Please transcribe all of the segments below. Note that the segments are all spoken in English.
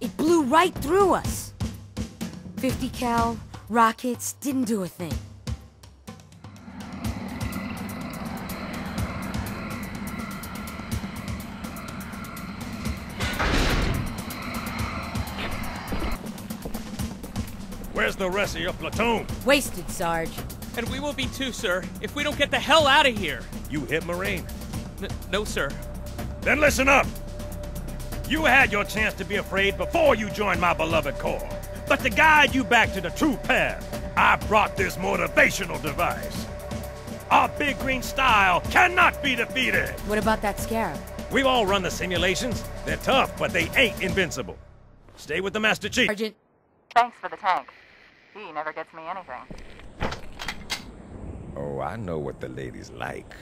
it blew right through us. 50 cal, rockets, didn't do a thing. Where's the rest of your platoon? Wasted, Sarge. And we will be too, sir, if we don't get the hell out of here. You hit Marine. N no, sir. Then listen up. You had your chance to be afraid before you joined my beloved Corps. But to guide you back to the true path, I brought this motivational device. Our big green style cannot be defeated. What about that scarab? We've all run the simulations. They're tough, but they ain't invincible. Stay with the Master Chief. Sergeant. Thanks for the tank. He never gets me anything. Oh, I know what the ladies like.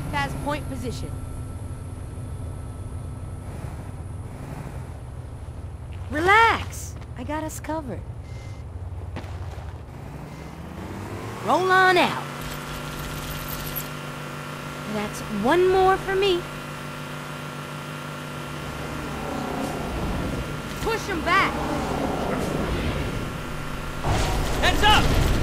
Has point position. Relax. I got us covered. Roll on out. That's one more for me. Push him back. Heads up!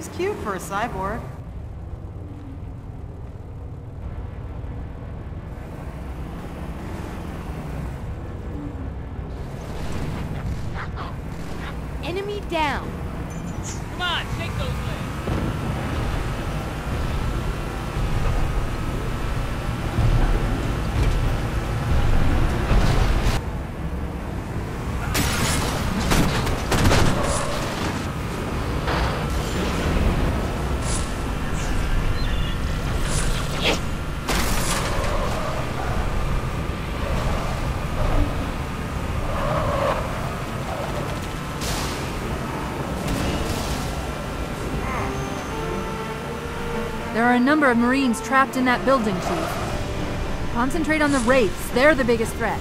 He's cute for a cyborg. Enemy down. There are a number of Marines trapped in that building, Chief. Concentrate on the Wraiths. They're the biggest threat.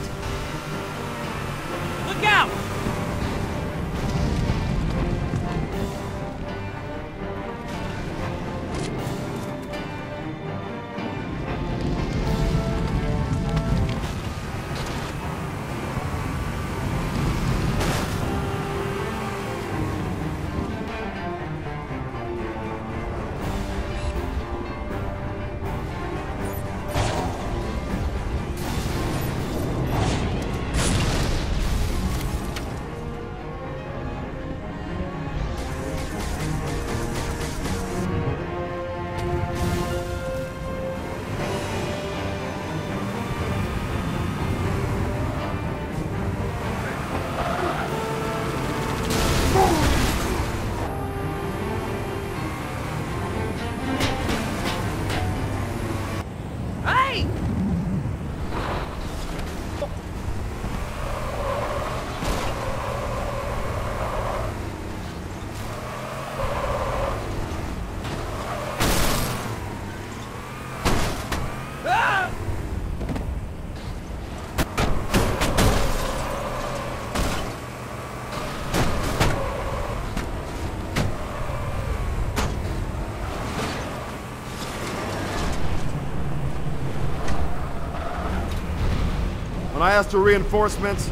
When I asked for reinforcements,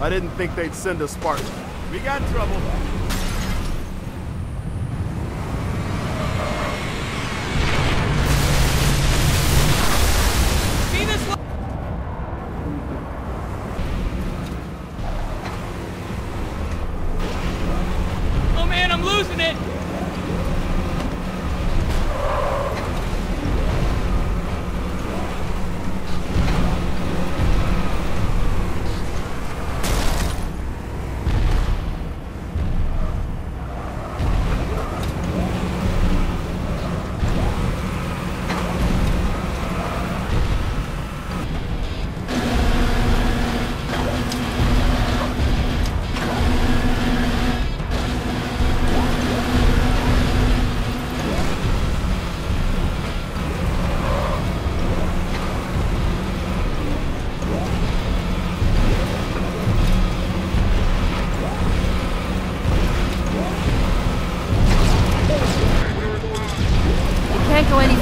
I didn't think they'd send a Spartan. We got trouble.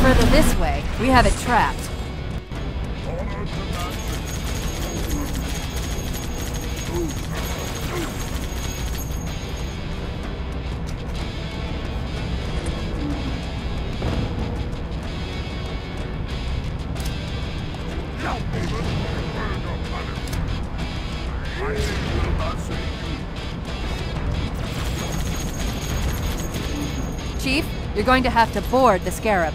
Further this way. We have it trapped. Chief, you're going to have to board the Scarab.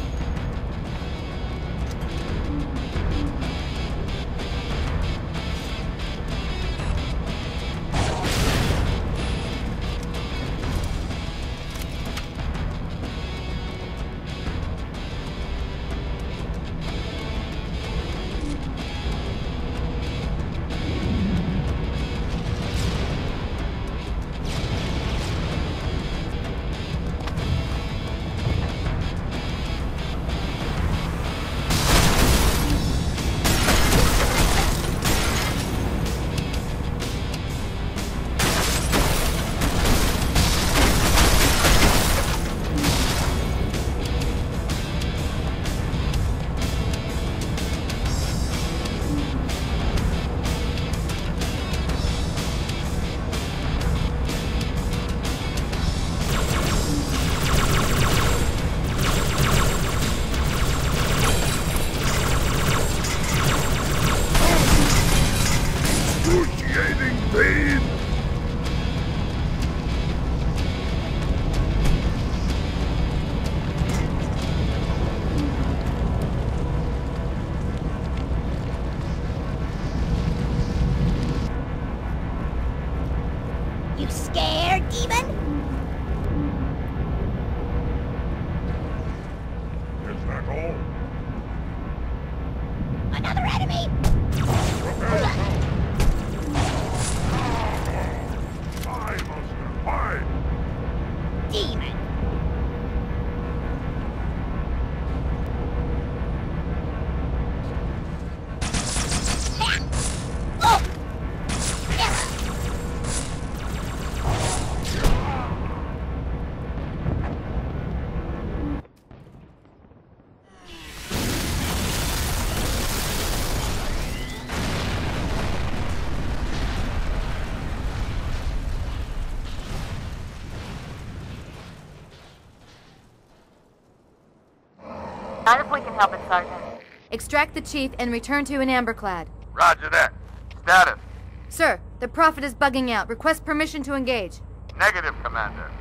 Not if we can help it, Sergeant. Extract the chief and return to In Amber Clad. Roger that. Status. Sir, the Prophet is bugging out. Request permission to engage. Negative, Commander.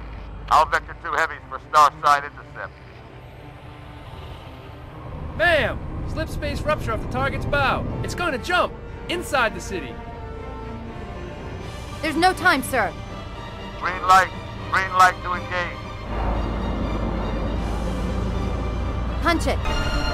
I'll vector two heavies for star-side intercept. Ma'am! Slip space rupture off the target's bow. It's going to jump! Inside the city! There's no time, sir. Green light. Green light to engage. Punch it.